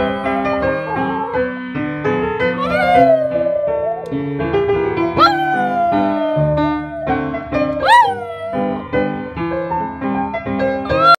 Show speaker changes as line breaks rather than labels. Música